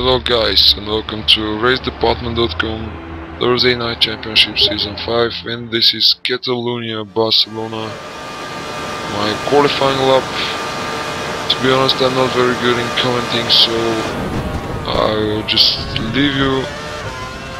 Hello guys and welcome to RaceDepartment.com Thursday Night Championship Season 5 and this is Catalonia Barcelona. My qualifying lap to be honest I'm not very good in commenting so I'll just leave you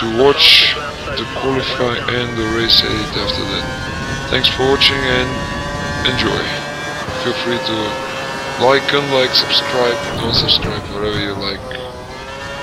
to watch the qualify and the race edit after that. Thanks for watching and enjoy. Feel free to like, unlike, subscribe, don't subscribe, whatever you like.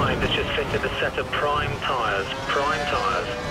5 just fitted a set of prime tyres. Prime tyres.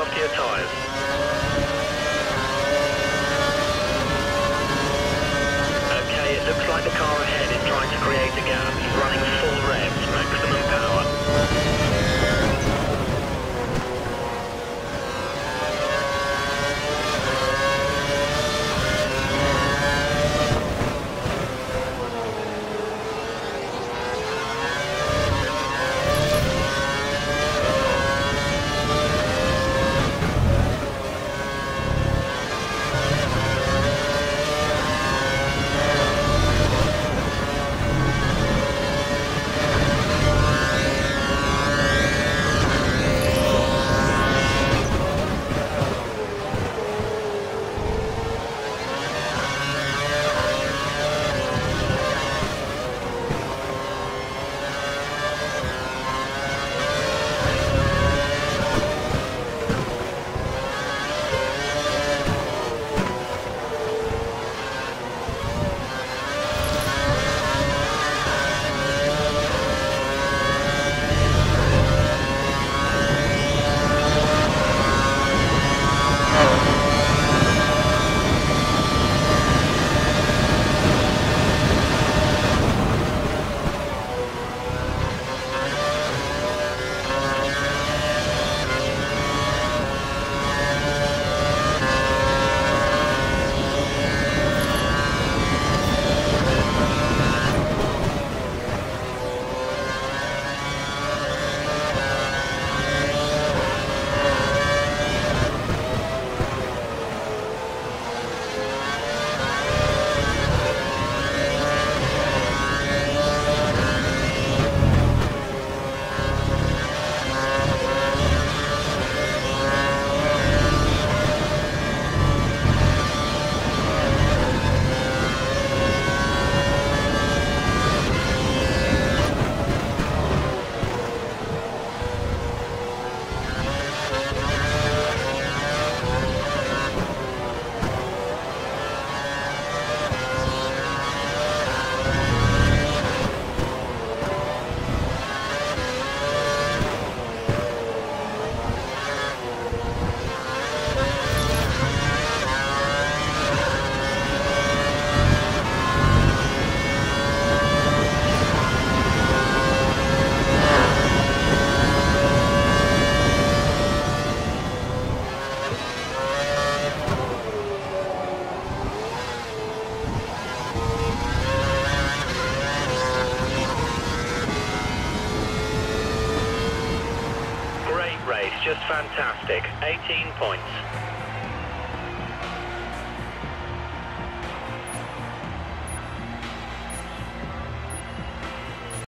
After your tyres. Okay, it looks like the car ahead is trying to create a gap. He's running full fantastic. 18 points.